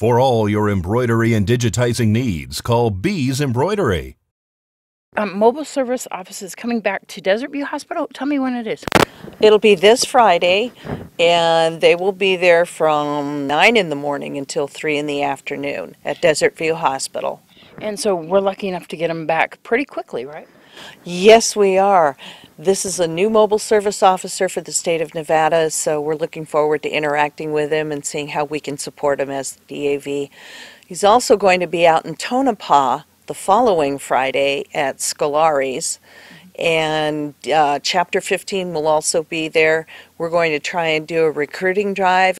For all your embroidery and digitizing needs, call Bees Embroidery. Um, mobile service office is coming back to Desert View Hospital. Tell me when it is. It'll be this Friday, and they will be there from 9 in the morning until 3 in the afternoon at Desert View Hospital. And so we're lucky enough to get them back pretty quickly, right? Yes, we are. This is a new mobile service officer for the state of Nevada, so we're looking forward to interacting with him and seeing how we can support him as DAV. He's also going to be out in Tonopah the following Friday at Scolari's. And uh, Chapter 15 will also be there. We're going to try and do a recruiting drive